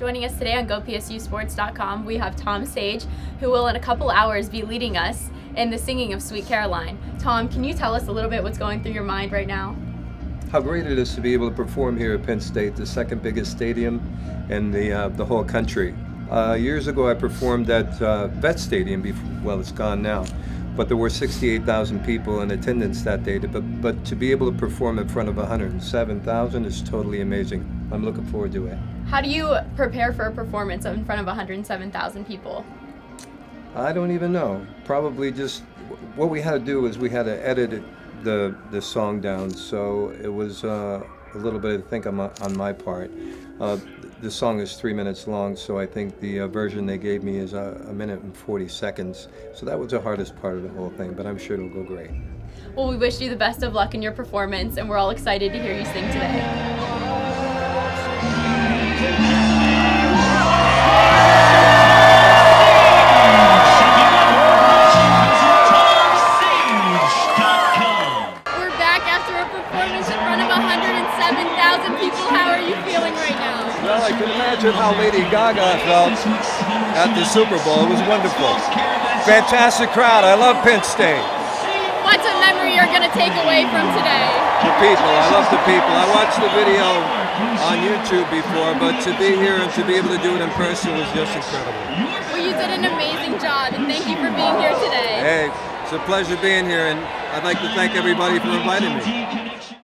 Joining us today on GoPSUSports.com, we have Tom Sadge, who will in a couple hours be leading us in the singing of Sweet Caroline. Tom, can you tell us a little bit what's going through your mind right now? How great it is to be able to perform here at Penn State, the second biggest stadium in the, uh, the whole country. Uh, years ago, I performed at uh, Vet Stadium, before, well, it's gone now, but there were 68,000 people in attendance that day. But, but to be able to perform in front of 107,000 is totally amazing. I'm looking forward to it. How do you prepare for a performance in front of 107,000 people? I don't even know. Probably just what we had to do is we had to edit it, the the song down, so it was uh, a little bit I think on my, on my part. Uh, the song is three minutes long, so I think the uh, version they gave me is a, a minute and 40 seconds. So that was the hardest part of the whole thing, but I'm sure it'll go great. Well, we wish you the best of luck in your performance, and we're all excited to hear you sing today. Well, I can imagine how Lady Gaga felt at the Super Bowl. It was wonderful. Fantastic crowd. I love Penn State. What's a memory you're going to take away from today? The people. I love the people. I watched the video on YouTube before, but to be here and to be able to do it in person was just incredible. Well, you did an amazing job, and thank you for being here today. Hey, it's a pleasure being here, and I'd like to thank everybody for inviting me.